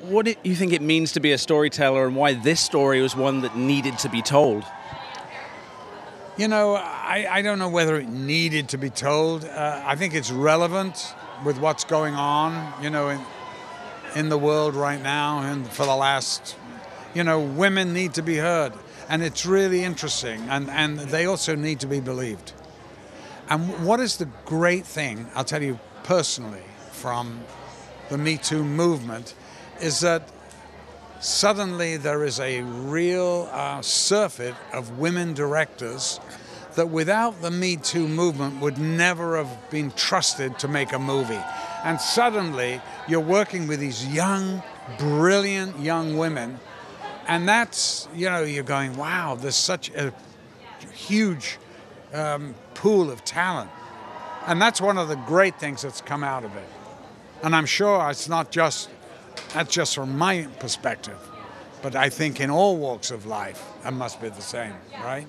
what do you think it means to be a storyteller and why this story was one that needed to be told? You know, I, I don't know whether it needed to be told. Uh, I think it's relevant with what's going on, you know, in, in the world right now and for the last, you know, women need to be heard. And it's really interesting. And, and they also need to be believed. And what is the great thing, I'll tell you personally, from the Me Too movement, is that suddenly there is a real uh, surfeit of women directors that without the Me Too movement would never have been trusted to make a movie. And suddenly you're working with these young, brilliant young women, and that's, you know, you're going, wow, there's such a huge um, pool of talent. And that's one of the great things that's come out of it. And I'm sure it's not just that's just from my perspective. But I think in all walks of life, it must be the same, right?